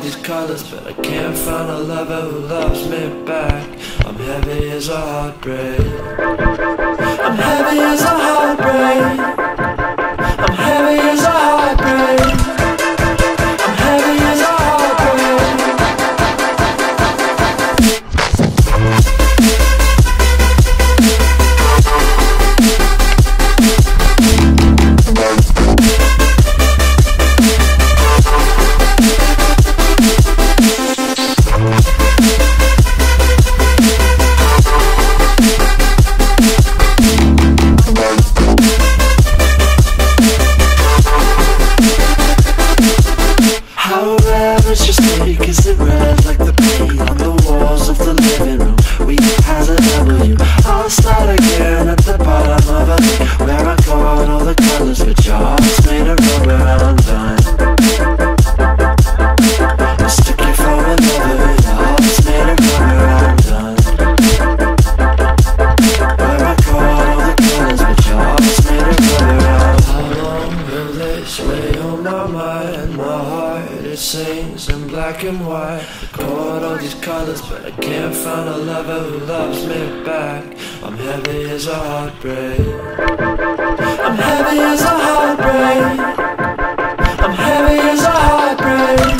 these colors, but I can't find a lover who loves me back. I'm heavy as a heartbreak. I'm heavy as a heartbreak. I'm heavy as a heartbreak. Because the rest and white. Caught all these colors, but I can't find a lover who loves me back. I'm heavy as a heartbreak. I'm heavy as a heartbreak. I'm heavy as a heartbreak.